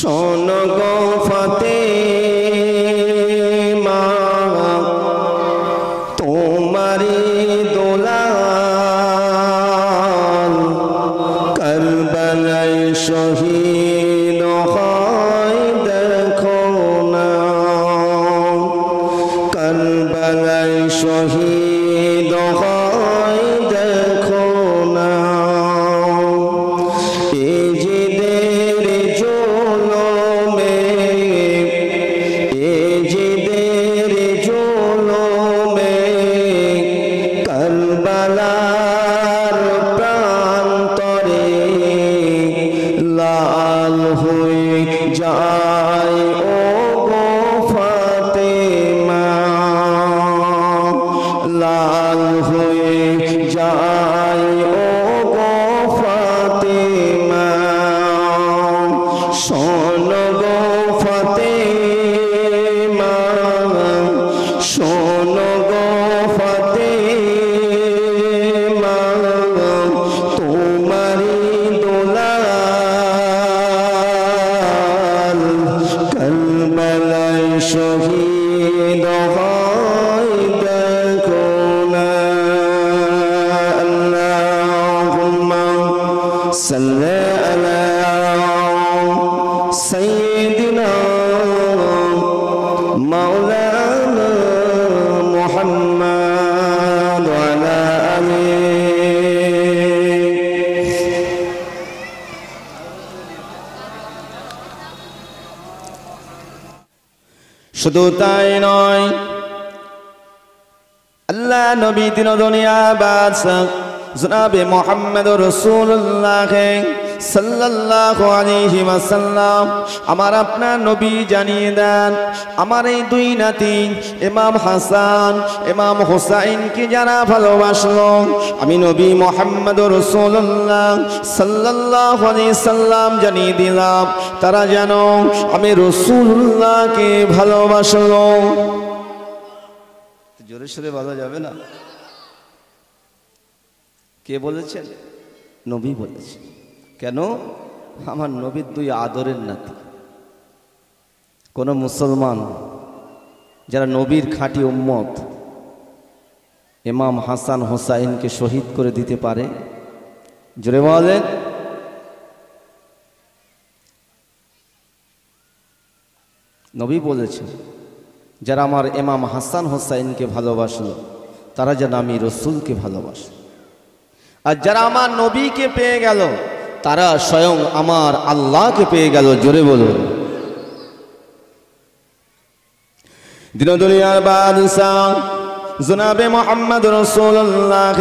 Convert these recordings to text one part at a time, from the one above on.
শোন গো ফতে শুধু তাই নয়, আল্লাহ নবী দিন দুনিয়া বাদশাহ জনাবে মোহাম্মদ রসুল্লাহ সাল্লাল্লাহু আলাইহি ওয়াসাল্লাম, আমার আপনার নবী জানিয়ে দেন আমার এই দুই নাতি এমাম হাসান, ইমাম হোসাইনকে যারা ভালোবাসলো? আমি নবী মোহাম্মদ রসুল্লাহ আলাইহি সাল্লাম জানিয়ে দিলাম, তারা যেন আমি রসুল্লাহকে ভালোবাসলো। জোরে সোরে বলা যাবে না? কে বলেছেন? নবী বলেছেন। কেন? আমার নবীর দুই আদরের নাতি। কোন মুসলমান যারা নবীর খাঁটি উম্মত, ইমাম হাসান হোসাইনকে শহীদ করে দিতে পারে? জোরে বলেন। নবী বলেছেন, যারা আমার এমাম হাসান হোসাইনকে ভালোবাসলো তারা যেন আমি রসুলকে ভালোবাসে। আর যারা আমার নবীকে পেয়ে গেল, তারা স্বয়ং আমার আল্লাহকে পেয়ে গেল, জোরে বলুন। দিন দুনিয়ার বাদশাহ জনাবে মোহাম্মদ রসুল্লাহ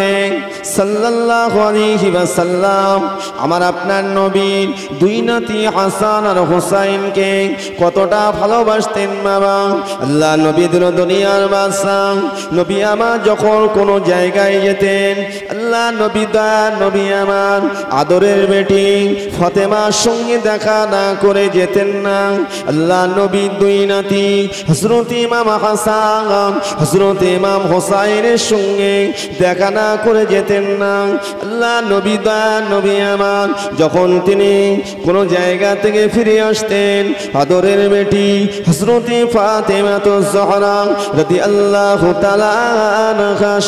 সাল্লাল্লাহু আলাইহি ওয়াসাল্লাম। আমার আপনার নবীর দুই নাতি হাসান আর হুসাইনকে কতটা ভালোবাসতেন বাবা। আল্লাহ নবী দিন দুনিয়ার বাদশাহ। নবী আমার যখন কোনো জায়গায় যেতেন, আল্লাহ নবী দা নবী আমার আদরের বেটি ফতেমার সঙ্গে দেখা না করে যেতেন না। আল্লাহ নবী দুই নাতি হজরত ইমাম হাসান হজরত ইমাম হোসাইনের সঙ্গে দেখা না করে যেতেন না। আল্লাহ নবী দা, নবী আমার, যখন তিনি কোনো জায়গা থেকে ফিরে আসতেন, আদরের বেটি হজরতে ফাতেমা তো জহরা রতি আল্লাহ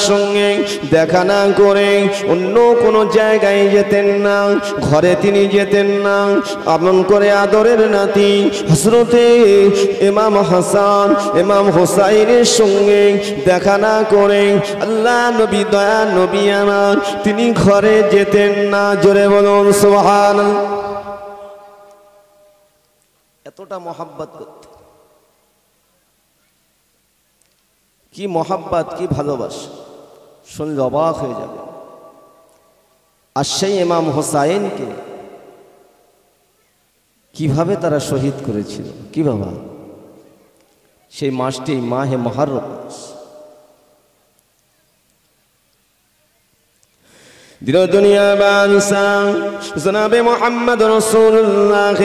সঙ্গে দেখা না করে অন্য কোনো জায়গায় যেতেন না, ঘরে তিনি যেতেন না। আমন করে আদরের নাতি হজরতে ইমাম হাসান, ইমাম হোসাইনের সঙ্গে দেখা না করে আল্লাহ নবী, দয়া নবী আমার, তিনি ঘরে যেতেন না। জোরে বলুন সোহান এতটা মহাব্বত করতে। কি মহাব্বত, কি ভালোবাসা। শুনলে অবাক হয়ে যাবে। আর সেই ইমাম হোসাইনকে কীভাবে তারা শহীদ করেছিল? কি বাবা? সেই মাসটি মাহে মহারম। মাস মোহাম্মদ রসুল্লাহ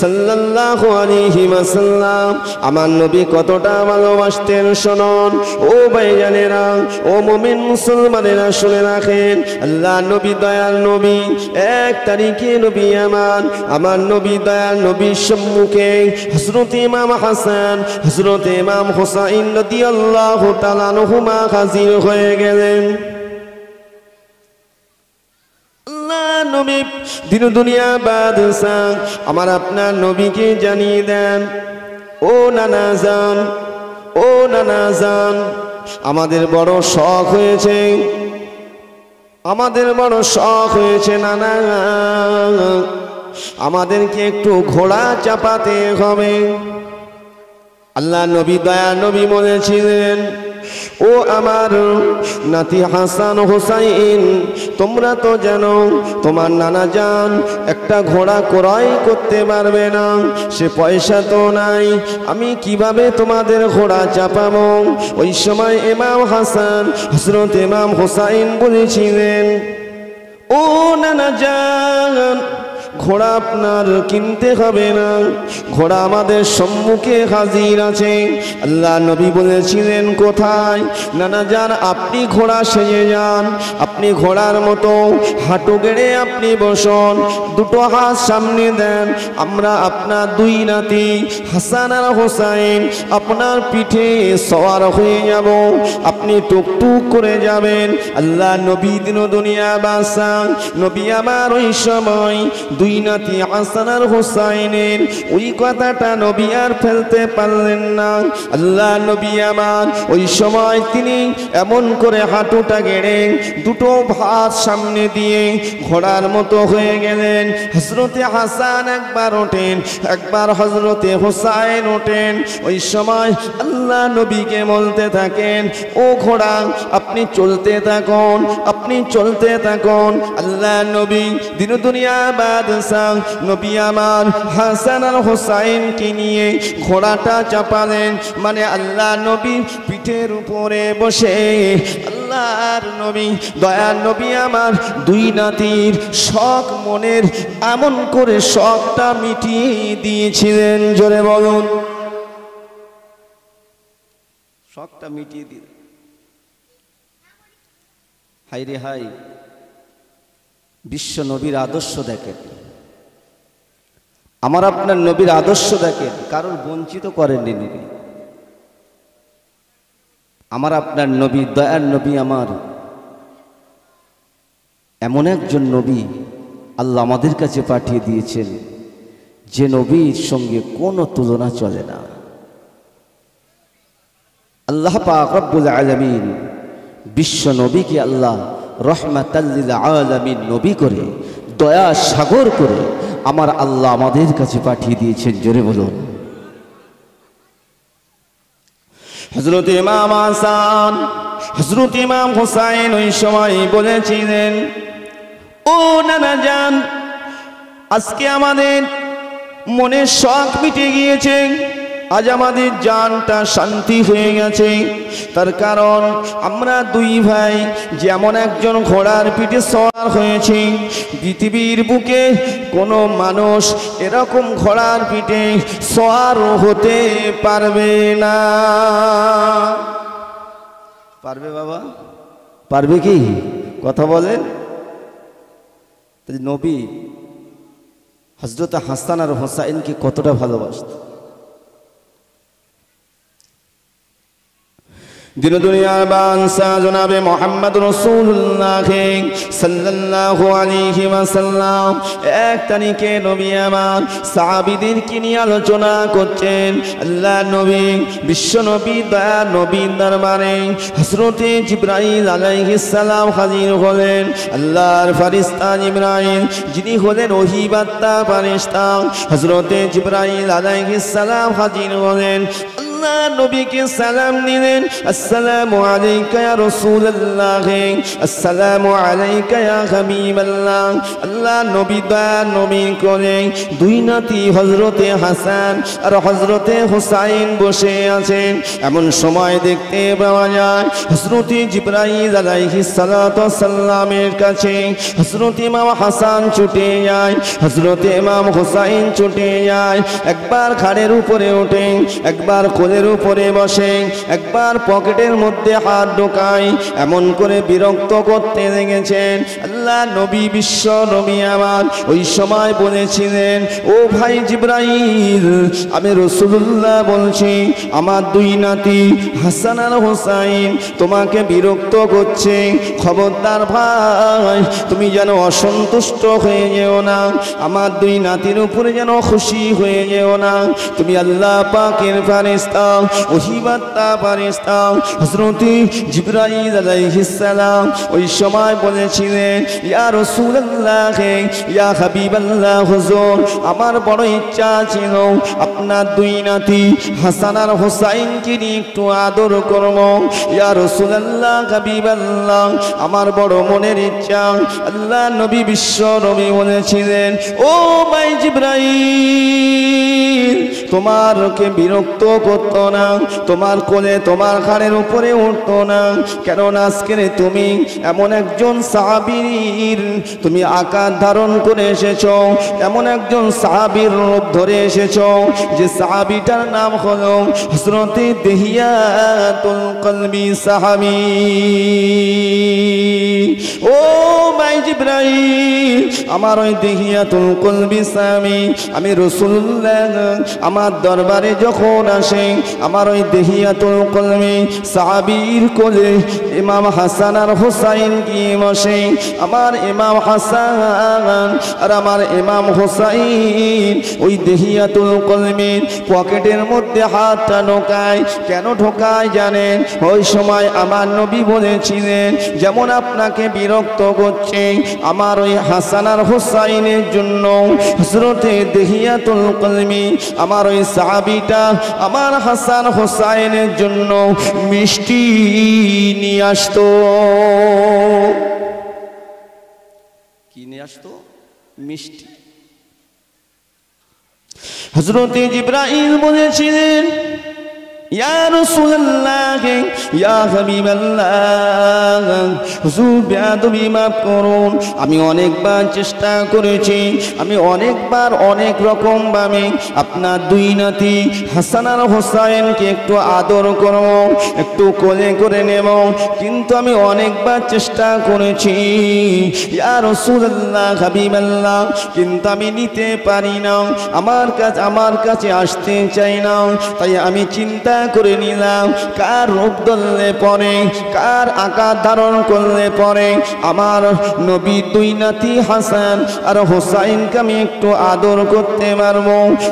সাল্লাল্লাহু আলাইহি ওয়াসাল্লাম, আমার নবী কতটা ভালোবাসতেন শুনুন। ও ভাইজানেরা, ও মুমিন মুসলমানেরা শুনে রাখেন, আল্লাহ নবী দয়াল নবী, এক তারিখে নবী আমার আমার নবী দয়াল নবীর সম্মুখে হযরত ইমাম হাসান, হযরত ইমাম হুসাইন রাদিয়াল্লাহু তাআলা আনহুমা হাজির হয়ে গেলেন। নবী, দিন দুনিয়া বাদশাহ, আমার আপনার নবীকে জানিয়ে দেন, ও নানা যান ও নানা যান আমাদের বড় শখ হয়েছে, আমাদের বড় শখ হয়েছে নানা, আমাদেরকে একটু ঘোড়া চাপাতে হবে। আল্লাহ নবী দয়া নবী বলেছিলেন ও আমার নাতি হাসান হোসাইন, তোমরা তো জানো তোমার নানা যান একটা ঘোড়া ক্রয় করতে পারবে না, সে পয়সা তো নাই, আমি কীভাবে তোমাদের ঘোড়া চাপাবো? ওই সময় এমাম হাসান হসরত এমাম হোসাইন বলেছিলেন, ও নানা যান ঘোড়া আপনার কিনতে হবে না। ঘোড়া আমাদের সম্মুখে হাজির আছে। আল্লাহ নবী বলেছিলেন, কোথায়? নানা যান, আপনি ঘোড়া সেজে যান। আপনি ঘোড়ার মতো হাঁটু গেড়ে আপনি বসন। দুটো হাত সামনে দেন। আমরা আপনার দুই নাতি, হাসান আর হোসাইন, আপনার পিঠে সওয়ার হয়ে যাব। আপনি টুকটুক করে যাবেন। আল্লাহ নবী দিন দুনিয়া বাসা, নবী আমার ওই সময় দুই নাতি হাসান আর হোসাইনের। ওই কথাটা নবী আর ফেলতে পারলেন না। আল্লাহ নবী আমার, ওই সময় তিনি এমন করে হাঁটুটা গেড়ে দুটো ভাত সামনে দিয়ে ঘোড়ার মতো হয়ে গেলেন। হজরতে হাসান একবার ওঠেন, একবার হজরতে হোসাইন ওঠেন। ওই সময় আল্লাহ নবীকে বলতে থাকেন, ও ঘোড়া, আপনি চলতে থাকুন, আপনি চলতে থাকুন। আল্লাহ নবী দিন দুনিয়া বাদশাহ নবী আমার হাসান আর হোসাইনকে নিয়ে ঘোড়াটা চাপালেন। মানে আল্লাহ নবী পিঠের উপরে বসে, আল্লাহর নবী, দয়ার নবী আমার দুই নাতির শখ মনের এমন করে শখটা মিটিয়ে দিয়েছিলেন, জোরে বলুন। শখটা মিটিয়ে দিলেন। হাই রে হাই বিশ্ব নবীর আদর্শ দেখেন। আমার আপনার নবীর আদর্শ দেখেন, কারণ বঞ্চিত করেননি নবী। আমার আপনার নবী, দয়ার নবী আমার। এমন একজন নবী আল্লাহ আমাদের কাছে পাঠিয়ে দিয়েছেন, যে নবীর সঙ্গে কোনো তুলনা চলে না। আল্লাহ পাক রব্বুল আলমিন বিশ্ব নবীকে আল্লাহ রহমাতাল্লিল আলমিন নবী করে, দয়া সাগর করে আমার আল্লাহ আমাদের কাছে পাঠিয়ে দিয়েছেন, জোরে বলুন। হজরত ইমাম আসান হজরত ইমাম হুসাইন ওই সময় বলেছিলেন, ও নানা যান আজকে আমাদের মনের শখ মিটে গিয়েছে। আজ আমাদের জানটা শান্তি হয়ে গেছে। তার কারণ আমরা দুই ভাই যেমন একজন ঘোড়ার পিঠে সওয়ার হয়েছি, পৃথিবীর বুকে কোনো মানুষ এরকম ঘোড়ার পিঠে সওয়ার হতে পারবে না। পারবে বাবা? পারবে কি? কথা বলেন। নবী হজরত হাসান আর হোসাইনকে কতটা ভালোবাসত? দিন দুনিয়ার বাদশা জনাবে মোহাম্মদ রসুল্লাহ সাল্লাল্লাহু আলাইহি ওয়াসাল্লাম। এক তারিখে নবী আমার সাহাবীদেরকে নিয়ে আলোচনা করছেন? আল্লাহ নবী, বিশ্ব নবী, দয়া নবী দরবারে হযরতে জিবরাইল আলাইহিস সালাম হাজির হলেন। আল্লাহর ফারিস্তা জিবরাইল, যিনি হলেন ওহিবাত্তা ফারিস্তা হযরতে জিবরাইল আলাইহিস সালাম হাজির হলেন। নবীকে সালাম আসসালামু আলাইকা ইয়া রাসূলুল্লাহ, আসসালামু আলাইকা ইয়া হাবিবাল্লাহ। আল্লাহ নবী নবী দুই নাতি হযরতে হাসান আর হযরতে হুসাইন বসে আছেন। এমন সময় দেখতে পাওয়া যায়, হযরতে জিবরাইল আলাইহিস সালাতু সাল্লামের কাছে হযরত ইমাম হাসান ছুটে যায়, হযরত ইমাম হুসাইন ছুটে যায়। একবার খাড়ের উপরে ওঠে একবার কোলের উপরে বসে, একবার পকেটের মধ্যে হাত ঢোকায়, এমন করে বিরক্ত করতে লেগেছেন। আল্লাহ নবী বিশ্ব নবী আমার, ওই সময় বলেছিলেন, ও ভাই জিব্রাইল, আমি রসুল্লাহ বলছি, আমার দুই নাতি হাসান আর হোসাইন তোমাকে বিরক্ত করছে। খবরদার ভাই, তুমি যেন অসন্তুষ্ট হয়ে যেও না, আমার দুই নাতির উপরে যেন খুশি হয়ে যেও না। তুমি আল্লাহ পাকের ফারিস্তা ওহিবাত্তা ফারিস্তা হজরতি জিব্রাইল সালাম ওই সময় বলেছিলেন, ইয়া রাসূলুল্লাহ, ইয়া হাবিবাল্লাহ, হুজুর, আমার বড় ইচ্ছা ছিল আপনার দুই নাতি হাসান আর হোসাইনকে নিয়ে একটু আদর করব। ইয়া রাসূলুল্লাহ, হাবিবাল্লাহ, আমার বড় মনের ইচ্ছা। আল্লাহ নবী বিশ্ব নবী বলেছিলেন, ও ভাই জিব্রাইল, তোমারকে বিরক্ত করতো না, তোমার কোলে তোমার ঘাড়ের উপরে উঠতো না। কেননা আজকের তুমি এমন একজন সাহাবীর, তুমি আকার ধারণ করে এসেছ, এমন একজন সাহাবীর রূপ ধরে এসেছ, যে সাহাবীটার নাম হলো হযরতে দেহিয়াতুল কলবি সাহাবী। ও ভাই জিব্রাইল, আমার ওই দেহিয়াতুল কলবি সাহাবী, আমি রাসূলুল্লাহ আমার দরবারে যখন আসে আমার ওই দেহিয়াতুল কলমি সাহাবীর কোলে ইমাম হাসান আর হোসাইন গিয়ে বসে। আমার ইমাম হাসান আর আমার ইমাম হোসাইন ওই দেহিয়াতুল কলমির পকেটের মধ্যে হাতটা ঢোকায়। কেন ঢোকায় জানেন? ওই সময় আমার নবী বলেছিলেন, যেমন আপনাকে বিরক্ত করছে আমার ওই হাসান আর হোসাইনের জন্য হজরতে দেহিয়াতুল কলমি আমার ওই সাহাবিটা আমার হাসান হোসাইনের জন্য মিষ্টি নিয়ে আসতো। কি নিয়ে আসতো? মিষ্টি। হজরতে ইব্রাহিম বলেছিলেন ইয়া রাসূলুল্লাহ, ইয়া হাবিবাল্লাহ, হুজুর বেয়াদবি করুন। আমি অনেকবার চেষ্টা করেছি, আমি অনেকবার অনেক রকম ভাবে আপনার দুই নাতি হাসান আর হোসাইনকে একটু আদর করব, একটু কোলে করে নেব, কিন্তু আমি অনেকবার চেষ্টা করেছি। ইয়া রাসূলুল্লাহ, হাবিবাল্লাহ, কিন্তু আমি নিতে পারি না, আমার কাছে আমার কাছে আসতে চাই না, তাই আমি চিন্তা করে নিলাম। কার রূপ ধরলে পরে, কার আকার ধারণ করলে পরে? আমার নবী দুই নাতি হাসান আর হোসাইনকে আমি একটু আদর করতে পারব।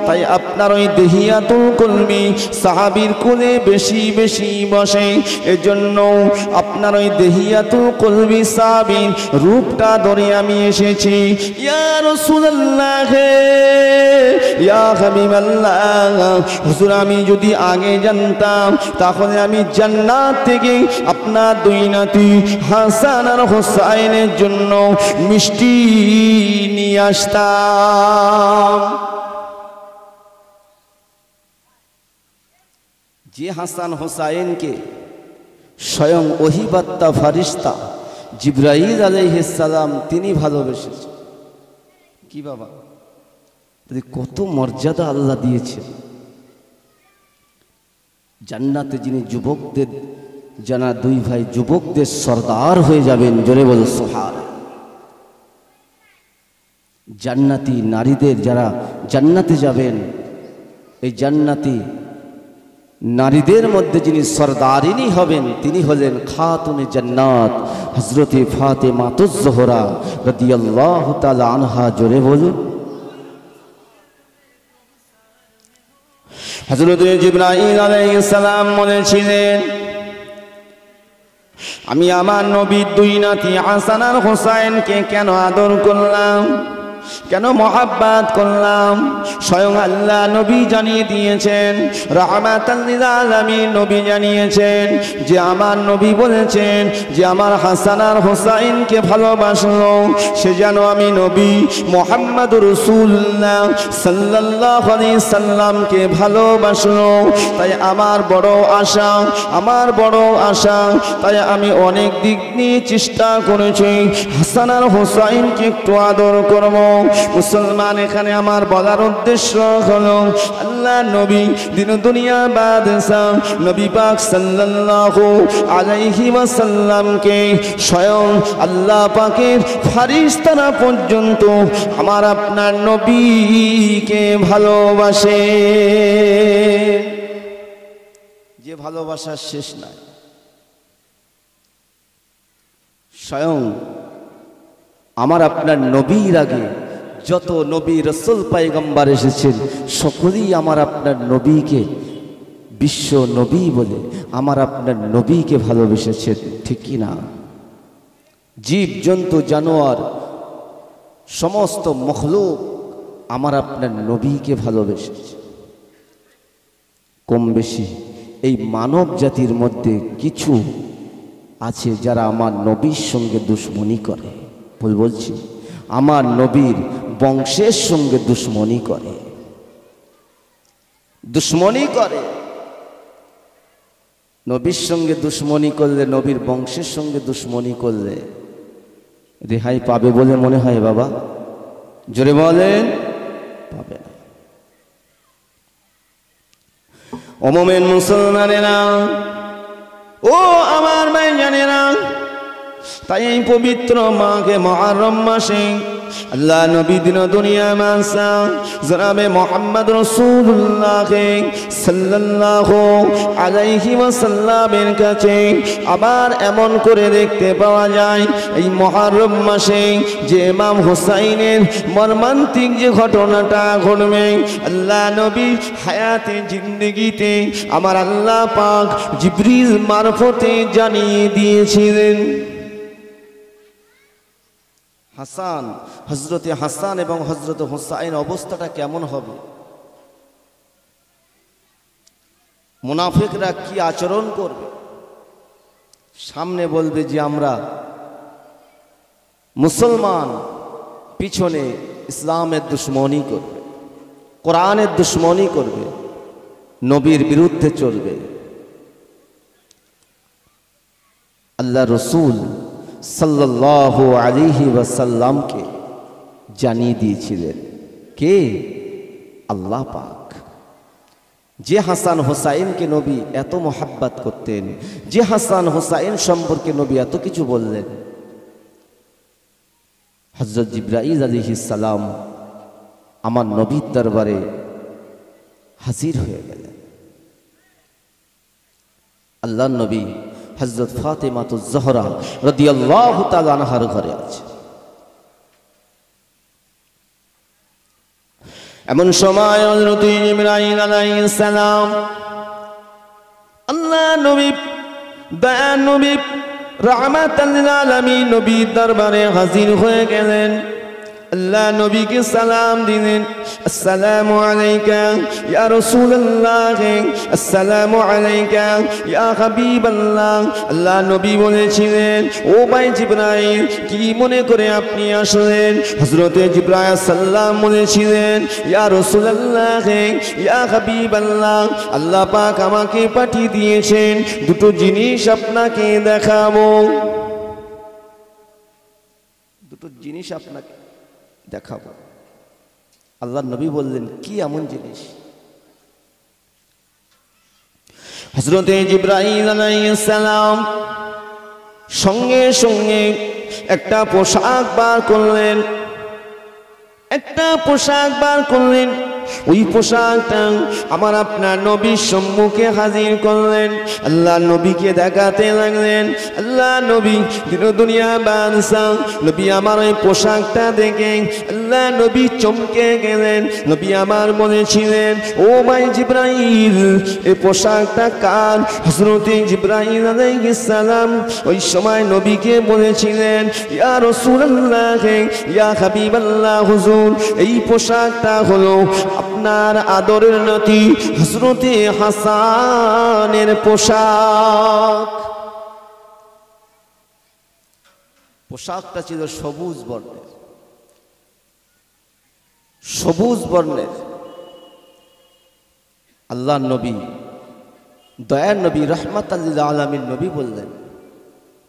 তাই আপনার ওই দেহিয়াতুল কলমি সাহাবির কোলে বেশি বেশি বসে। এজন্য আপনার ওই দেহিয়াতুল কলমি সাহাবির রূপটা ধরে আমি এসেছি। ইয়া রাসূলুল্লাহ, ইয়া হাবিবাল্লাহ, হুজুর আমি যদি আগে জানতাম, তাহলে আমি জান্নাত থেকে আপনার দুই নাতি হাসান আর হোসাইনের জন্য মিষ্টি নিয়ে আসতাম। যে হাসান হোসাইনকে স্বয়ং ওহিবাত্তা ফারিস্তা জিব্রাইল আলাইহিসালাম তিনি ভালোবেসেছেন। কি বাবা? কত মর্যাদা আল্লাহ দিয়েছেন। জান্নাতে যিনি যুবকদের, জানা দুই ভাই যুবকদের সর্দার হয়ে যাবেন, জোরে বল সোহার জান্নাতি নারীদের যারা জান্নাতে যাবেন, এই জান্নাতি নারীদের মধ্যে যিনি সর্দারিনী হবেন, তিনি হলেন খাতুনে জান্নাত হজরতে ফাতে মাতুজোহরা রদিয়াল্লাহ তালা আনহা, জোরে বলুন। হজরত জিব্রাইল আলাইহিস সালাম বলেছিলেন, আমি আমার নবীর দুই নাতি হাসান আর হোসাইনকে কেন আদর করলাম? কেন মহাব্বাত করলাম? স্বয়ং আল্লাহ নবী জানিয়ে দিয়েছেন রহমাত নবী জানিয়েছেন, যে আমার নবী বলেছেন যে আমার হাসান আর হোসাইনকে ভালোবাসলো, সে যেন আমি নবী মোহাম্মদ রসুল্লাহ সাল্লাহ সাল্লামকে ভালোবাসলো। তাই আমার বড় আশা, আমার বড় আশা, তাই আমি অনেক দিক নিয়ে চেষ্টা করেছি। হাসান আর হোসাইনকে একটু আদর করব। মুসলমান, এখানে আমার বলার উদ্দেশ্য হলো আল্লাহ নবী দিন দুনিয়া বাদশাহ নবী পাক সাল্লাল্লাহু আলাইহি ওয়াসাল্লামকে স্বয়ং আল্লাহ পাকের ফারিস্তারা পর্যন্ত আমার আপনার নবীকে ভালোবাসে। যে ভালোবাসার শেষ নাই। স্বয়ং আমার আপনার নবীর আগে যত নবী রসুল পাইগম্বার এসেছেন, সকলেই আমার আপনার নবীকে বিশ্ব নবী বলে আমার আপনার নবীকে ভালোবেসেছেন, ঠিক না? জীব, জন্তু, জানোয়ার, সমস্ত মখলুক আমার আপনার নবীকে ভালোবেসেছে। কম বেশি এই মানব জাতির মধ্যে কিছু আছে যারা আমার নবীর সঙ্গে দুশ্মনী করে। বলছি, আমার নবীর বংশের সঙ্গে দুশ্মনী করে। দুশ্মনী করে। নবীর সঙ্গে দুশ্মনী করলে, নবীর বংশের সঙ্গে দুশ্মনী করলে রেহাই পাবে বলে মনে হয় বাবা? জোরে বলেন, পাবে না। অমমেন মুসলমানেরা, ও আমার ভাই জানেরা তাই এই পবিত্র মাকে মহারম মাসে আল্লাহ নবী দিন দুনিয়া মাসা জনাবে মোহাম্মদ রসুল্লাহকে সাল্লাল্লাহু আলাইহি ওয়াসাল্লামের কাছে আবার এমন করে দেখতে পাওয়া যায়। এই মহারম মাসে যে ইমাম হুসাইনের মর্মান্তিক যে ঘটনাটা ঘটবে, আল্লাহ নবী হায়াতে জিন্দগিতে আমার আল্লাহ পাক জিব্রিল মারফতে জানিয়ে দিয়েছিলেন। হাসান হজরতে হাসান এবং হজরত হোসাইন অবস্থাটা কেমন হবে? মুনাফিকরা কি আচরণ করবে? সামনে বলবে যে আমরা মুসলমান, পিছনে ইসলামের দুশ্মনী করবে, কোরআনের দুশ্মনী করবে, নবীর বিরুদ্ধে চলবে। আল্লাহ রসুল সাল্লাহ আলিহি ওয়াসাল্লামকে জানিয়ে দিয়েছিলেন, কে? আল্লাহ পাক। যে হাসান হোসাইনকে নবী এত মোহাব্বাত করতেন, যে হাসান হোসাইন সম্পর্কে নবী এত কিছু বললেন। হজরত জিব্রাইল আলিহি সালাম আমার নবীর দরবারে হাজির হয়ে গেলেন। আল্লাহ নবী হজরত ফাতেমাতু জহরা রদিয়াল্লাহ তালানহার ঘরে আছে। এমন সময় হজরত ইব্রাহিম আলাইহিস সালাম, আল্লাহ নবী, দয়া নবী, রাহমাতাল আলামিন নবী দরবারে হাজির হয়ে গেলেন। আল্লাহ নবীকে সালাম দিলেন। আসসালামু আলাইকা, ইয়া রাসূলুল্লাহ, আসসালামু আলাইকা, ইয়া হাবিবাল্লাহ। আল্লাহ নবী বলেছিলেন, ও ভাই জিব্রাইল, কি মনে করে আপনি আসলেন? হযরতে জিব্রাইল সাল্লাম বলেছিলেন, ইয়া রাসূলুল্লাহ, ইয়া হাবিবাল্লাহ, আল্লাহ পাক আমাকে পাঠিয়ে দিয়েছেন, দুটো জিনিস আপনাকে দেখাবো। দুটো জিনিস আপনাকে দেখাবো। আল্লাহ নবী বললেন, কি এমন জিনিস? হজরতে জিব্রাহিম আলাইসালাম সঙ্গে সঙ্গে একটা পোশাক বার করলেন। একটা পোশাক বার করলেন। ওই পোশাকটা আমার আপনার নবীর সম্মুখে হাজির করলেন। আল্লাহ নবীকে দেখাতে লাগলেন। আল্লাহ নবী দিন দুনিয়া বাদশাহ নবী আমার ওই পোশাকটা দেখে আল্লাহ নবী চমকে গেলেন। নবী আমার বলেছিলেন ও ভাই জিব্রাইল, এই পোশাকটা কার? হজরতে আলাইহিস সালাম ওই সময় নবীকে বলেছিলেন, ইয়া রাসূলুল্লাহ ইয়া হাবিবাল্লাহ, হুজুর, এই পোশাকটা হলো আপনার আদরের নাতি হজরতে হাসানের পোশাক। পোশাকটা ছিল সবুজ বর্ণের। সবুজ বর্ণের। আল্লাহ নবী, দয়ার নবী রহমত আল্লাহ আলমীর নবী বললেন,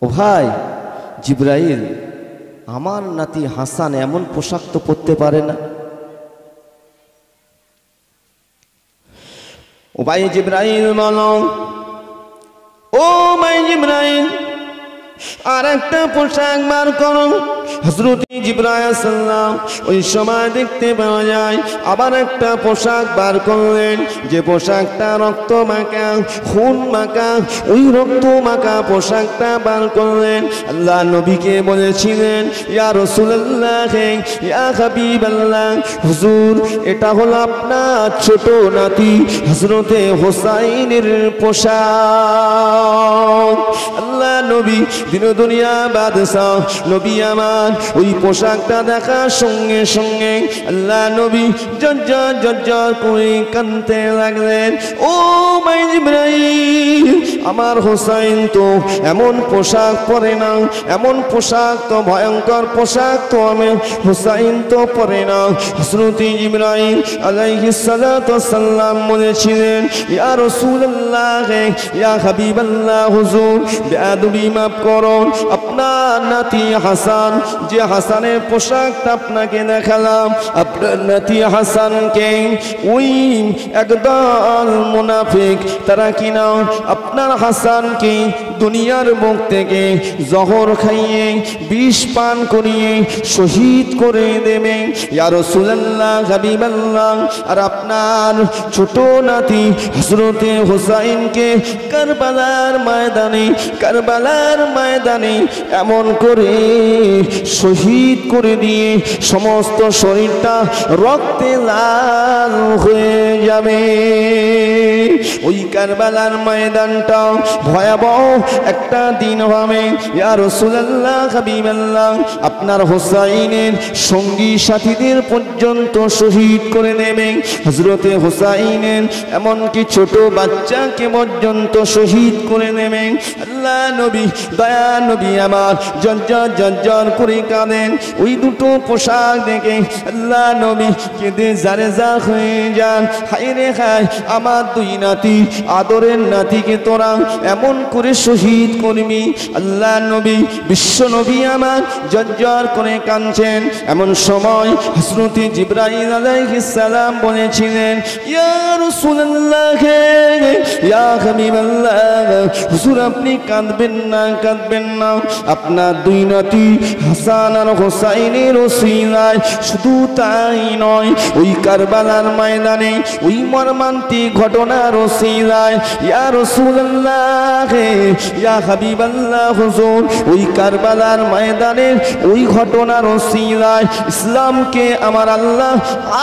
ও ভাই জিব্রাইল, আমার নাতি হাসান এমন পোশাক তো পরতে পারে না। ও ভাই জিব্রাইল বলো ও ভাই জিব্রাইল আর একটা পোশাক বার করো। হজরত জিব্রাইসাল্লাম ওই সময় দেখতে পাওয়া যায়, আবার একটা পোশাক বার করলেন। যে পোশাকটা রক্ত মাখা, খুন মাখা, ওই রক্ত মাখা পোশাকটা বার করলেন। আল্লাহ নবীকে বলেছিলেন, ইয়া রসুল্লাহ হুজুর, এটা হলো আপনার ছোট নাতি হজরতে হোসাইনের পোশাক। আল্লাহ নবী দিন দুনিয়া বাদশাহ, নবী আমার। ওই পোশাকটা দেখার সঙ্গে সঙ্গে আল্লাহ নবী জজ্জর জজ্জর করে কানতে লাগলেন। ও জিব্রাইল, আমার হোসাইন তো এমন পোশাক পরে না, এমন পোশাক তো ভয়ঙ্কর পোশাক তো আমি হোসাইন তো পরে না। হসরতি ইব্রাহিম আলাইহিস সালাতু সাল্লাম বলেছিলেন, ইয়া রাসূলুল্লাহ ইয়া হাবিবাল্লাহ, হুজুর বেয়াদবি মাফ করুন আপনার নাতি হাসান, যে হাসানের পোশাকটা আপনাকে দেখালাম, আপনার নাতি হাসানকে ওই একদল মুনাফিক, তারা কিনা আপনার হাসানকে দুনিয়ার মুখ থেকে জহর খাইয়ে, বিষ পান করিয়ে, শহীদ করে দেবে। আর আপনার ছোট নাতি হজরতে হুসাইনকে কারবালার ময়দানে কারবালার ময়দানে এমন করে শহীদ করে দিয়ে সমস্ত শরীরটা রক্তে লাল হয়ে যাবে। ওই কারবালার ময়দানটা ভয়াবহ একটা দিন হবে। আপনার হোসাইনের সঙ্গী সাথীদের পর্যন্ত শহীদ করে দেবে হজরতে হোসাইনের এমনকি ছোট বাচ্চাকে পর্যন্ত শহীদ করে নেবে। আল্লাহ নবী, দয়া নবী আমার জজ্জর জজ্জর করে কাঁদেন। ওই দুটো পোশাক দেখে আল্লাহ নবী কেঁদে জারে যা হয়ে যান। হাই রে হাই আমার দুই নাতি, আদরের নাতিকে তোরা এমন করে শহীদ করবি আল্লাহ নবী, বিশ্ব নবী আমার জজ্জর করে কাঁদছেন। এমন সময় হসরতি জিব্রাইল আলাইহিস সালাম বলেছিলেন হুজুর আপনি কাঁদবেন না কাঁদবেন না। আপনার দুই নাতি হাসান আর হোসাইনের ওসিলায় শুধু তাই নয়, ওই কারবালার ময়দানে, ওই মর্মান্তিক ঘটনার ওসিলায়, ইয়া রাসূলুল্লাহ ইয়া হাবিবাল্লাহ হুজুর ওই কারবালার ময়দানের ওই ঘটনার ওসিলায় ইসলামকে আমার আল্লাহ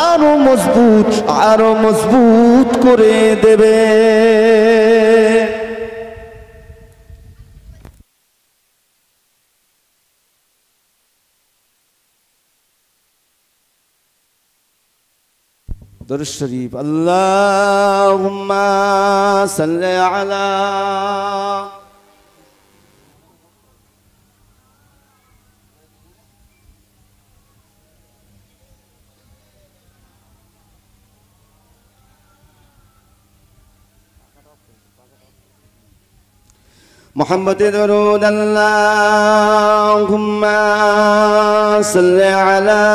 আরো মজবুত আরো মজবুত করে দেবে در الشريف اللهم صل على محمد درود اللهم صل على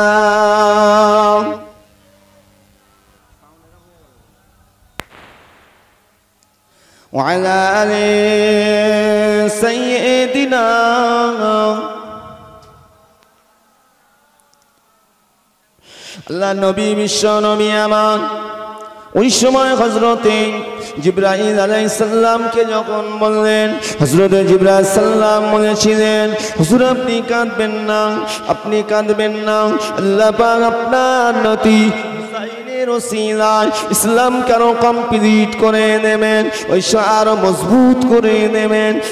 وعلى آل سيدنا আল্লাহ নবী বিশ্ব নবী আমার ওই সময় হজরতে জিব্রাহিম আলাইসাল্লামকে যখন বললেন হজরত জিব্রাহ সাল্লাম বলেছিলেন, হুজুর, আপনি কাঁদবেন না, আপনি কাঁদবেন না। আল্লাহ আপনার নতি কমপ্লিট করে ওই আরও মজবুত করে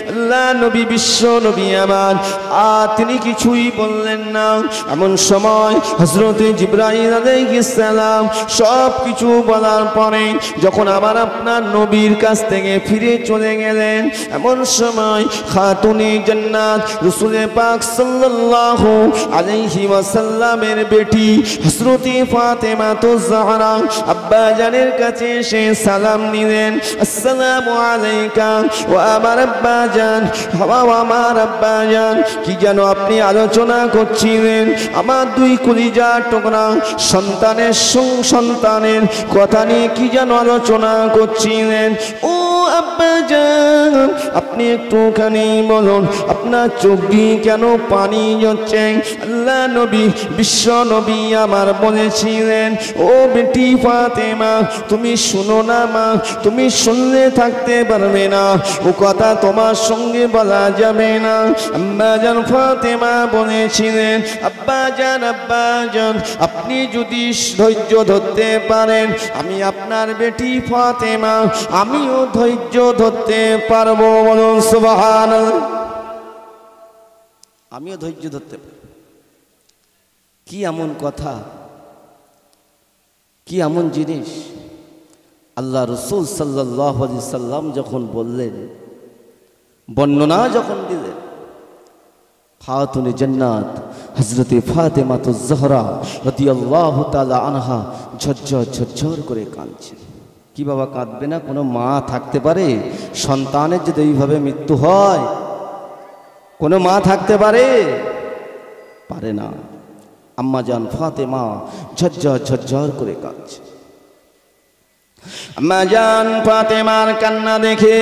আল্লাহ নবী, বিশ্ব নবী আমার, আর তিনি কিছুই বললেন না। এমন সময় হজরত জিব্রাহিম সব কিছু বলার পরে যখন আবার আপনার নবীর কাছ থেকে ফিরে চলে গেলেন, এমন সময় খাতুনে জান্নাত রসুলে পাক সাল্লাল্লাহু আলাইহি বেটি হযরতে ফাতেমা তো জাহরা আব্বা জানের কাছে এসে সালাম নিলেন, আসসালামু আলাইকা ও আমার আব্বা জান হাওয়া আমার আব্বা জান কি যেন আপনি আলোচনা করছিলেন? আমার দুই কলিজা টুকরা, সন্তানের সুসন্তানের কথা নিয়ে কি যেন আলোচনা করছিলেন? ও আব্বা আপনি একটুখানি বলুন, আপনার চোখ দিয়ে কেন পানি যাচ্ছে আল্লাহ নবী, বিশ্ব নবী আমার বলেছিলেন, ও বেটি ফাতেমা, তুমি শুনো না মা, তুমি শুনলে থাকতে পারবে না, ও কথা তোমার সঙ্গে বলা যাবে না। আম্মা জান ফাতেমা বলেছিলেন, আব্বা জান আব্বা জান, আপনি যদি ধৈর্য ধরতে পারেন, আমি আপনার বেটি ফাতেমা, আমিও ধৈর্য ধরতে পারব বলুন সুবহান আমিও ধৈর্য ধরতে পারি। কি এমন কথা? কি এমন জিনিস? আল্লাহ রসুল সাল্লাহ সাল্লাম যখন বললেন, বর্ণনা যখন দিলেন ফাতুনে জান্নাত হজরতে ফাতেমাত জহরা রদি আল্লাহ তালা আনহা ঝরঝর ঝরঝর করে কাঁদছেন কি বাবা কাঁদবে না? কোনো মা থাকতে পারে? সন্তানের যদি এইভাবে মৃত্যু হয়, কোনো মা থাকতে পারে? পারে না। আম্মা জান ফাতেমা ঝরঝর ঝরঝর করে কাঁদছে। আম্মা জান ফাতেমার কান্না দেখে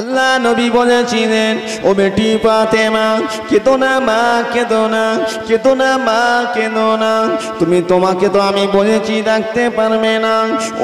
আল্লাহ নবী বলেছিলেন, ও বেটি ফাতেমা, কেদো না মা, কেদো না কেদো না মা, কেদো না। তুমি তোমাকে তো আমি বলেছি ডাকতে পারবে না।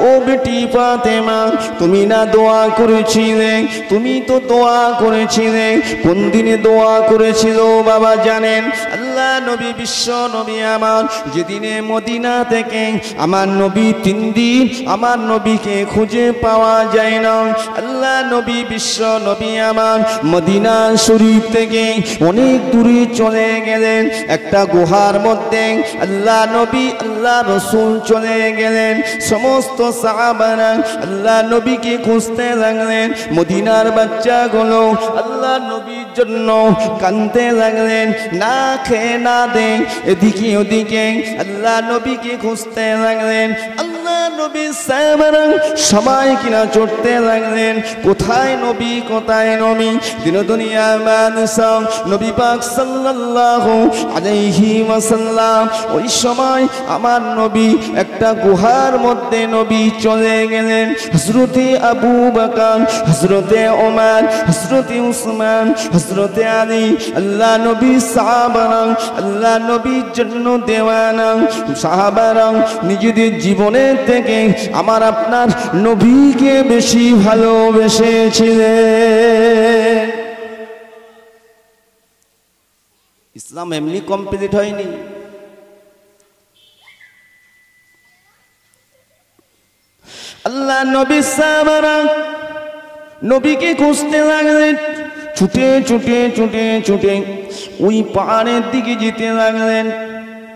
ও বেটি পাতে মা তুমি না দোয়া করেছিলে, তুমি তো দোয়া করেছিলে। কোন দিনে দোয়া করেছিল বাবা জানেন? আল্লাহ নবী, বিশ্ব নবী আমার, যেদিনে মদিনা থেকে আমার নবী তিন দিন, আমার নবীকে খুঁজে পাওয়া যায় না। আল্লাহ নবী বিশ্ব নবী আমার মদিনা শরীফ থেকে অনেক দূরে চলে গেলেন। একটা গুহার মধ্যে আল্লাহ নবী, আল্লাহ রসুল চলে গেলেন। সমস্ত সাহাবারা আল্লাহ নবীকে খুঁজতে লাগলেন। মদিনার বাচ্চাগুলো আল্লাহ নবীর জন্য কানতে লাগলেন। না খেয়ে না দেন এদিকে ওদিকে আল্লাহ নবীকে খুঁজতে লাগলেন। আল্লাহ নবী সাহাবারা সবাই কিনা চড়তে লাগলেন। কোথায় নবী কোথায় নবী, দিন দুনিয়া বাদশাহ নবী পাক সাল্লাল্লাহু আলাইহি ওয়াসাল্লাম। ওই সময় আমার নবী একটা গুহার মধ্যে নবী চলে গেলেন। হযরতে আবু বকর, হযরতে ওমর, হযরতে উসমান, হযরতে আলী, আল্লাহ নবী সাহাবারা, আল্লাহ নবীর জন্য দেওয়ানা সাহাবারা নিজেদের জীবনের থেকে আমার আপনার নবীকে বেশি ভালোবেসেছিলেন। ইসলাম এমনি কমপ্লিট হয়নি। আল্লাহ নবী সাহাবারা নবীকে খুঁজতে লাগলেন, ছুটে ছুটে ছুটে ছুটে ওই পাহাড়ের দিকে যেতে লাগলেন।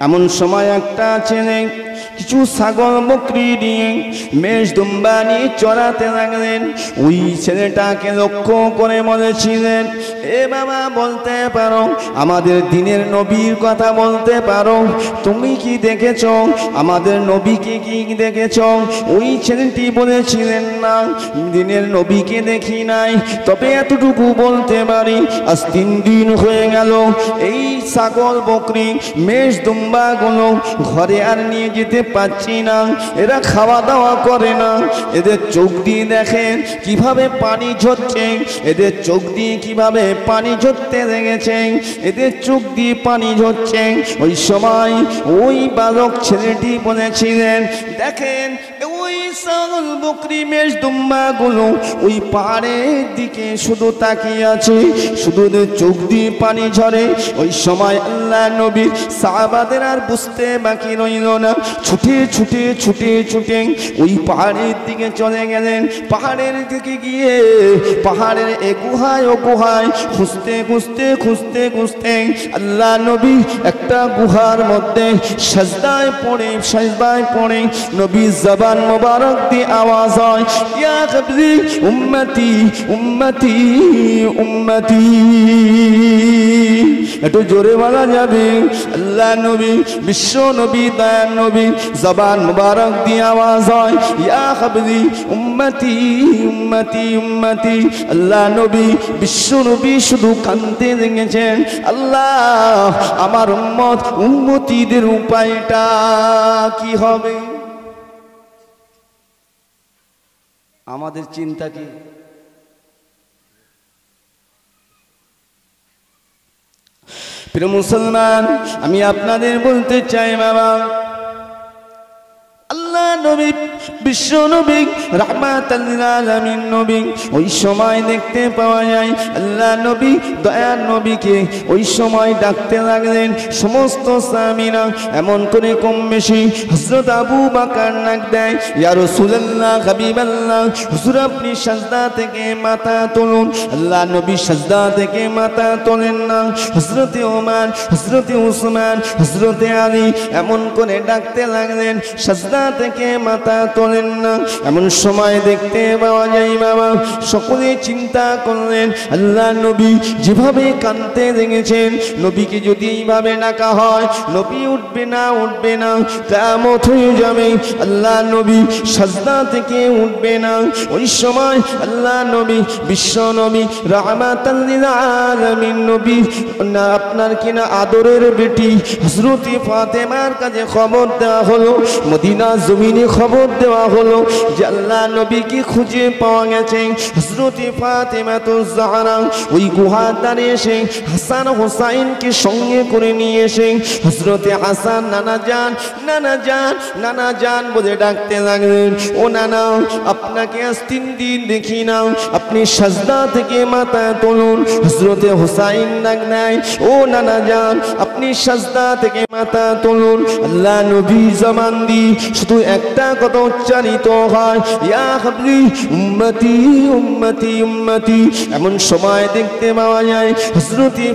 এমন সময় একটা ছেলে কিছু ছাগল বকরি নিয়ে মেষ দুম্বা নিয়ে চড়াতে লাগলেন। ওই ছেলেটাকে লক্ষ্য করে বলেছিলেন এ বাবা, বলতে পারো, আমাদের দিনের নবীর কথা বলতে পারো। তুমি কি দেখেছ? আমাদের নবীকে কি দেখেছ? ওই ছেলেটি বলেছিলেন, না, দিনের নবীকে দেখি নাই। তবে এতটুকু বলতে পারি, আজ তিন দিন হয়ে গেল। এই ছাগল বকরি, মেষ দুম্বাগুলো ঘরে আর নিয়ে যেতে পাচ্ছি না। এরা খাওয়া দাওয়া করে না। এদের চোখ দিয়ে দেখেন কীভাবে পানি ঝরছে। এদের চোখ দিয়ে কীভাবে পানি ঝরতে দেখেছে এদের চোখ দিয়ে পানি ঝরছে। ওই সময় ওই বালক ছেলেটি বলেছিলেন, দেখেন ছাগল বকরি মেষ দুম্বাগুলো ওই পাহাড়ের দিকে শুধু তাকিয়ে আছে। শুধু চোখ দিয়ে পানি ঝরে। ওই সময় আল্লাহ নবীর সাহাবাদের আর বুঝতে বাকি রইল না। ছুটে ছুটে ছুটে ছুটে ওই পাহাড়ের দিকে চলে গেলেন। পাহাড়ের দিকে গিয়ে পাহাড়ের এ গুহায়, ও গুহায় খুঁজতে খুঁজতে খুঁজতে খুঁজতে আল্লাহ নবী একটা গুহার মধ্যে সাজদায় পড়ে সাজদায় পড়ে নবী জবান মোবারক দিয়ে আওয়াজ হয় ইয়া কবরি উম্মতি উম্মতি উম্মতি একটু জোরে বলা যাবে আল্লাহ নবী বিশ্ব নবী দয়ান নবী জবান মুবারক দিয়ে আওয়াজ হয় ইয়া কবরি উম্মতি উম্মতি উম্মতি আল্লাহ নবী বিশ্ব নবী শুধু কান্দতে লেগেছেন আল্লাহ আমার উম্মত উম্মতিদের উপায়টা কি হবে আমাদের চিন্তা কি? প্রিয় মুসলমান আমি আপনাদের বলতে চাই বাবা আল্লাহ নবী বিশ্ব নবী আলামিন নবী, ওই সময় দেখতে পাওয়া যায় আল্লাহ নবী, দয়ার নবীকে ওই সময় ডাকতে লাগলেন সমস্ত সামিনা এমন করে কম বেশি হজরত আবু বাকার নাক দেয়, ইয়া রাসূলুল্লাহ, হাবিবাল্লাহ, হুজুর আপনি সাজদা থেকে মাথা তুলুন। আল্লাহ নবী সাজদা থেকে মাথা তোলেন না। হজরতে ওমান হজরতে উসমান হজরতে আলী এমন করে ডাকতে লাগলেন, সাজদা থেকে মাথা তোলেন না। এমন সময় দেখতে পাওয়া যায়, বাবা, সকলে চিন্তা করলেন, আল্লাহ নবী যেভাবে কানতে লেগেছেন নবীকে যদি এইভাবে ডাকা হয়, নবী উঠবে না উঠবে না কেমত হয়ে যাবে। আল্লাহ নবী সাজদা থেকে উঠবে না। ওই সময় আল্লাহ নবী, বিশ্ব নবী রাহমাতাল্লিল নবী, না, আপনার কিনা আদরের বেটি হজরতি ফাতেমার কাছে খবর দেওয়া হলো মদিনা জমিনে খবর দেওয়া হলো যে আল্লাহ নবীকে খুঁজে পাওয়া গেছে। হজরতি ফাতেমা তো জাহারা ওই গুহার দ্বারে এসে হাসান হোসাইনকে সঙ্গে করে নিয়ে এসে হজরতে হাসান, নানা যান নানা যান নানা যান বলে ডাকতে লাগলেন। ও নানা, আপনাকে আজ তিন দিন দেখি না। আপনি সাজদা থেকে মাথা তুলুন। হজরতে হোসাইন ডাক নেয় ও নানা যান আপনি সাজদা থেকে মাথা তুলুন। আল্লাহ নবী জমান দি শুধু একটা কথা উচ্চারিত হয়। উম্মতি উম্মতি উম্মতি। এমন সময় দেখতে পাওয়া যায়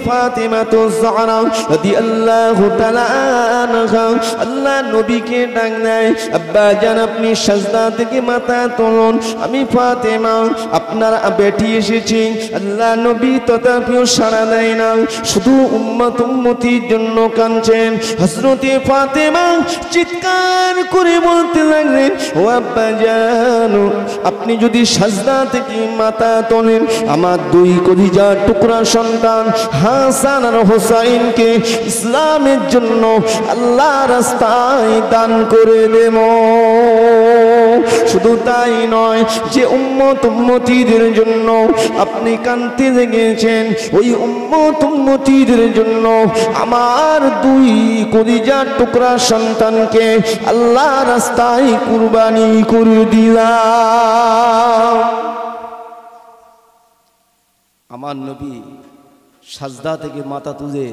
ফাতিমা তো আল্লাহ আপনার বেটি এসেছি। আল্লাহ নবী তথাপিও সাড়া দেয় না। শুধু উম্মত, উম্মতির জন্য কাঁদছেন। হযরতি ফাতেমা চিৎকার করে বলতে লাগলেন আপনি যদি সাজদা থেকে মাথা তোলেন, আমার দুই কলিজার টুকরা সন্তান হাসান আর হোসাইনকে ইসলামের জন্য আল্লাহ রাস্তায় দান করে দেব। শুধু তাই নয়, যে উম্মত উম্মতিদের জন্য আপনি কান্তি লেগেছেন। ওই উম্মত উম্মতিদের জন্য আমার দুই কলিজার টুকরা সন্তানকে আল্লাহ রাস্তায় কুরবানি করে দিলাম। আমার নবী সাজদা থেকে মাথা তুলে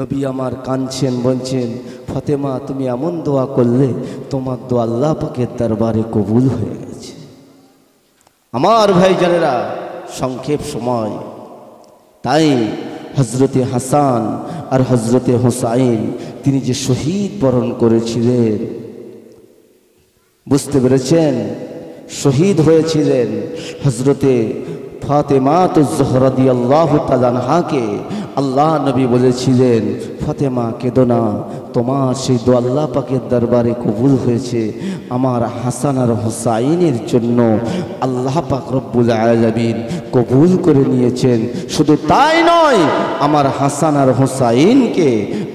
নবী আমার কাঁদছেন, বলছেন, ফতেমা, তুমি এমন দোয়া করলে তোমার দোয়া আল্লাহ পাকের দরবারে কবুল হয়ে গেছে। আমার ভাই জানেরা সংক্ষেপ সময়। তাই হজরতে হাসান আর হজরতে হোসাইন, তিনি যে শহীদ বরণ করেছিলেন, বুঝতে পেরেছেন? শহীদ হয়েছিলেন হজরতে ফাতেমা তো জহরদি আল্লাহ তালানহাকে আল্লাহ নবী বলেছিলেন, ফাতেমা, কেদো না তোমার সেই দো আল্লাহ পাকের দরবারে কবুল হয়েছে। আমার হাসান আর হোসাইনের জন্য আল্লাহ পাক রব্বুল আলমিন কবুল করে নিয়েছেন। শুধু তাই নয়, আমার হাসান আর হোসাইনকে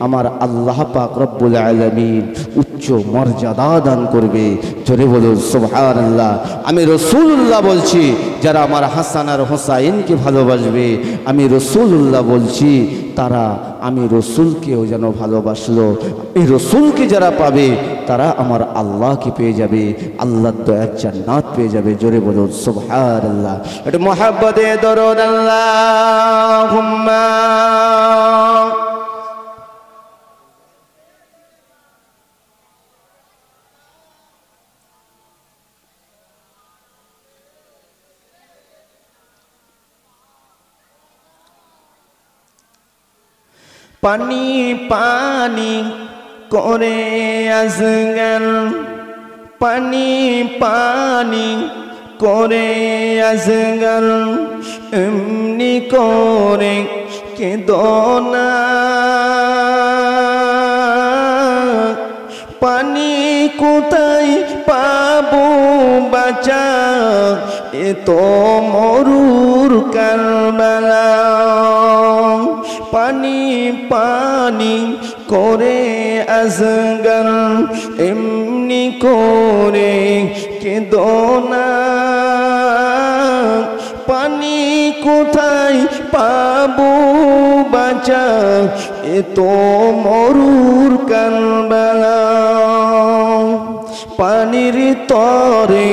আমার আল্লাহ পাক রব্বুল আলমিন উচ্চ মর্যাদা দান করবে। জোরে বলুন সোভার আল্লাহ আমি রসুল্লাহ বলছি, যারা আমার হাসান আর হোসাইনকে ভালোবাসবে, আমি রসুল্লাহ বলছি তারা আমি রসুলকেও যেন ভালোবাসলো। এই রসুলকে যারা পাবে, তারা আমার আল্লাহকে পেয়ে যাবে। আল্লাহ তো এক জান্নাত পেয়ে যাবে। জোরে বলুন সোভার আল্লাহ এটা মহাব্বতে দরদ আল্লাহ পানি পানি করে আসগেল পানি পানি করে আসগেল এমনি করে কেদনা পানি কোথায় পাবো বাঁচা? এ তো মরুর কারবালা। পানি পানি করে আজগর এমনি করে কেদনা পানি কোথায় পাবো বাঁচা? এ তো মরুর কারবালা পানির তরে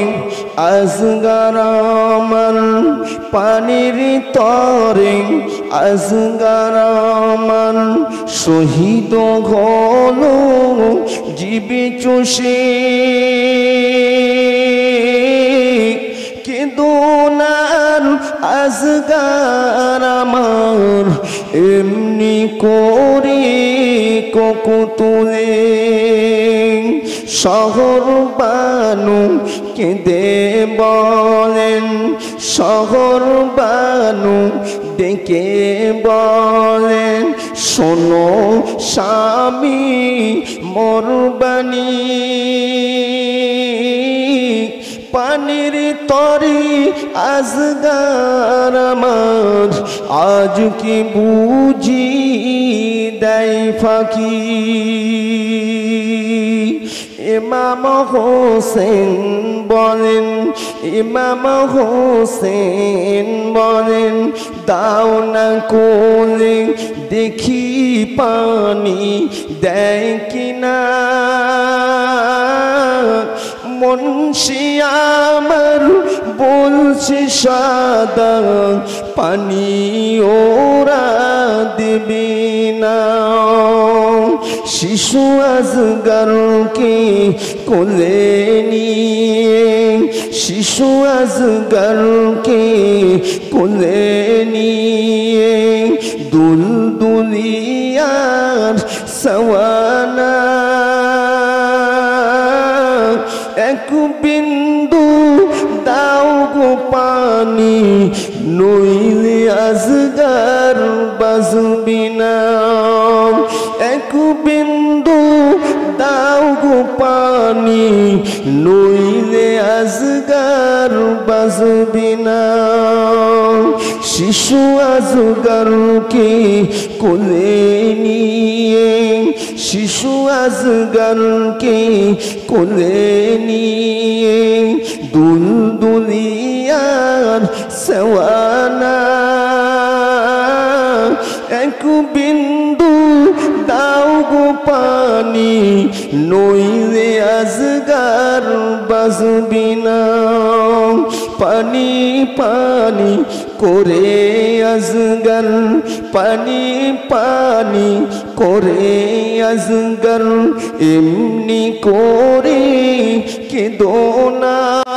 আজগারামান পানির তরে আজগারামান শহীদ হল জীবে চষে। কেদোনার আজগার আমার এমনি করে ককুতুলে। শহর বানু কেঁদে বলেন, শহর বানু ডেকে বলেন, শোনো স্বামী মরবানি পানির তরি আজগার আমার, আজ কি বুঝি দেয় ফাঁকি? ইমাম হোসেন বলেন ইমাম হোসেন বলেন দাও না কোলে দেখি পানি দেয় কিনা? মুন্সি আমার বলছে সাদা পানি ওরা দেবে না। শিশু আজগারকে কোলে নিয়ে, শিশু আজগারকে কোলে নিয়ে দুল দুলিয়ার সওয়ানা পানি নইলে আজগার বাজবিনা এক বিন্দু দাও গো পানি, নইলে আজগার বাজবিনা শিশু আজগারকে কোলে নিয়ে, শিশু আজগারকে কোলে নিয়ে দুল সেওয়ানা এক বিন্দু দাও গো পানি নইলে আজগার বাজবিনা পানি পানি করে আজগর পানি পানি করে আজগর এমনি করে কেদোনা পানি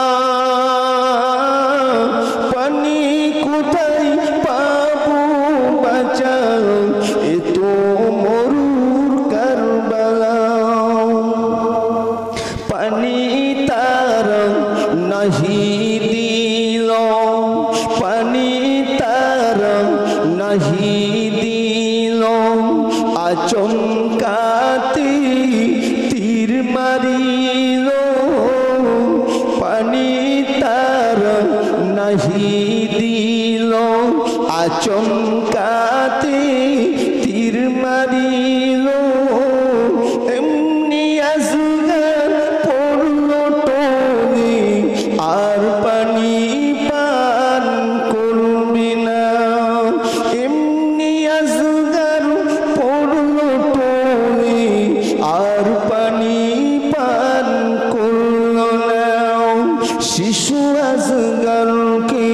শিশু আজগালকে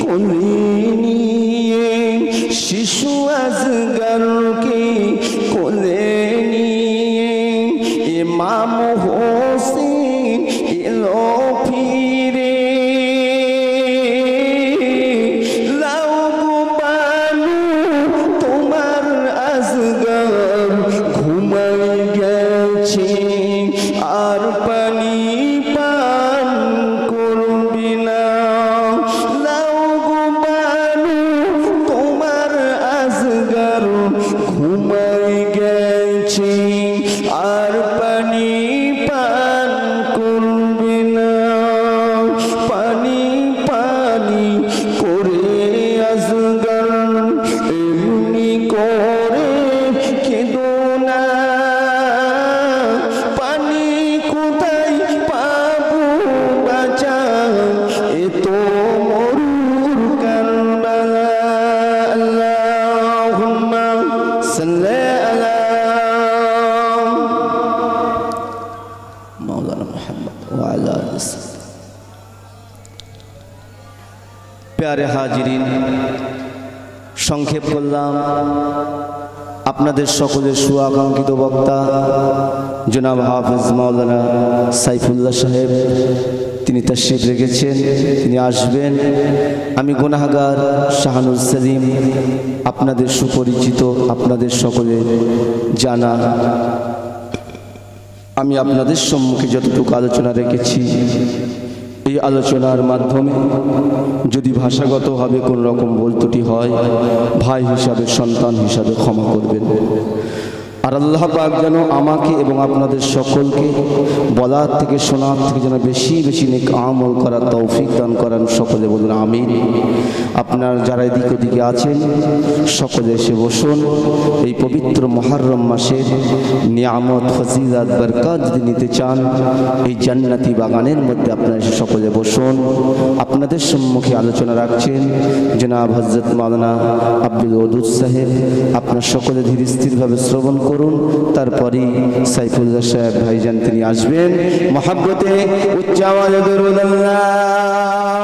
কলি প্যারে হাজিরিন, সংক্ষেপ করলাম। আপনাদের সকলের সুআকাঙ্ক্ষিত বক্তা, জনাব হাফিজ মাওলানা সাইফুল্লাহ সাহেব, তিনি তশরিফ রেখেছেন, তিনি আসবেন। আমি গুনাহগার শাহানুল সেলিম, আপনাদের সুপরিচিত, আপনাদের সকলের জানা। আমি আপনাদের সম্মুখে যতটুকু আলোচনা রেখেছি এই আলোচনার মাধ্যমে যদি ভাষাগতভাবে কোন রকম হয় ভাই হিসাবে সন্তান হিসাবে ক্ষমা করবেন। আর আল্লাহ পাক যেন আমাকে এবং আপনাদের সকলকে বলার থেকে শোনার থেকে যেন বেশি বেশি নেক আমল করার তৌফিক দান করান সকলে বলুন আমিন। আপনার যারা এদিক ওদিকে আছেন, সকলে এসে বসুন। এই পবিত্র মহারম মাসের নিয়ামত, ফজিলাত, বরকত যদি নিতে চান, এই জান্নাতি বাগানের মধ্যে আপনারা এসে সকলে বসুন। আপনাদের সম্মুখে আলোচনা রাখছেন জনাব হজরত মাওলানা আব্দুল ওদুদ সাহেব। আপনার সকলে ধীর স্থিরভাবে শ্রবণ করুন। তারপরেই সাইফুল্লাহ সাহেব ভাইজান তিনি আসবেন। মহাব্বতে উচ্চাওয়াজ আল্লাহ।